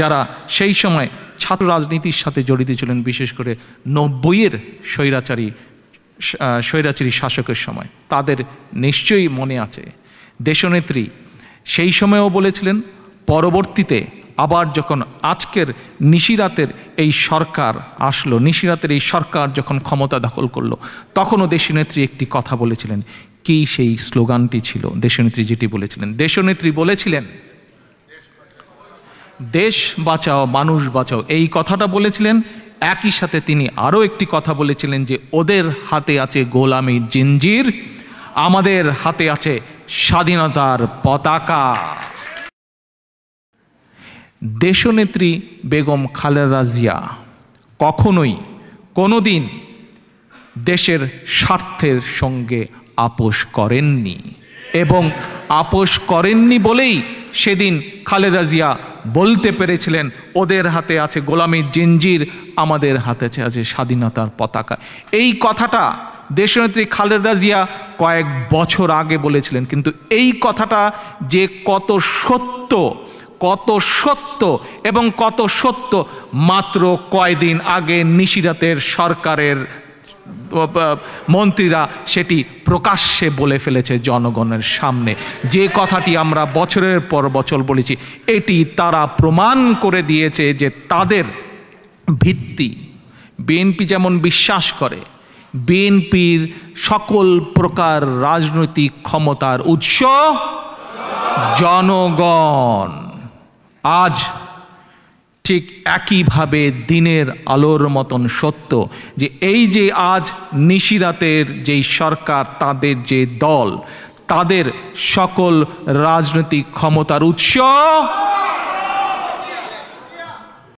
যারা সেই সময় ছাত্র রাজনীতির সাথে জড়িত ছিলেন, বিশেষ করে নব্বইয়ের স্বৈরাচারী স্বৈরাচারী শাসকের সময়, তাদের নিশ্চয়ই মনে আছে। দেশনেত্রী সেই সময়েও বলেছিলেন, পরবর্তীতে আবার যখন আজকের নিশিরাতের এই সরকার আসলো, নিশিরাতের এই সরকার যখন ক্ষমতা দখল করল, তখনও দেশনেত্রী একটি কথা বলেছিলেন। কি সেই স্লোগানটি ছিল? দেশনেত্রী যেটি বলেছিলেন। দেশনেত্রী বলেছিলেন দেশ বাঁচাও, মানুষ বাঁচাও। এই কথাটা বলেছিলেন। একই সাথে তিনি আরও একটি কথা বলেছিলেন যে, ওদের হাতে আছে গোলামির জিঞ্জির, আমাদের হাতে আছে স্বাধীনতার পতাকা। দেশনেত্রী বেগম খালেদা জিয়া কখনোই কোনোদিন দেশের স্বার্থের সঙ্গে আপোষ করেননি। এবং আপোষ করেননি বলেই সেদিন খালেদা জিয়া বলতে পেরেছিলেন, ওদের হাতে আছে গোলামীর জিঞ্জির, আমাদের হাতে আছে স্বাধীনতার পতাকা। এই কথাটা দেশনেত্রী খালেদা জিয়া কয়েক বছর আগে বলেছিলেন, কিন্তু এই কথাটা যে কত সত্য কত সত্য এবং কত সত্য, মাত্র কয়দিন আগে নিশিরাতের সরকারের মন্ত্রীরা সেটি প্রকাশ্যে বলে ফেলেছে জনগণের সামনে। যে কথাটি আমরা বছরের পর বছর বলেছি, এটি তারা প্রমাণ করে দিয়েছে যে তাদের ভিত্তি বিএনপি যেমন বিশ্বাস করে, বিএনপির সকল প্রকার রাজনৈতিক ক্ষমতার উৎস জনগণ। আজ ঠিক একইভাবে দিনের আলোর মতন সত্য যে এই যে আজ নিশিরাতের যেই সরকার, তাদের যে দল, তাদের সকল রাজনৈতিক ক্ষমতার উৎস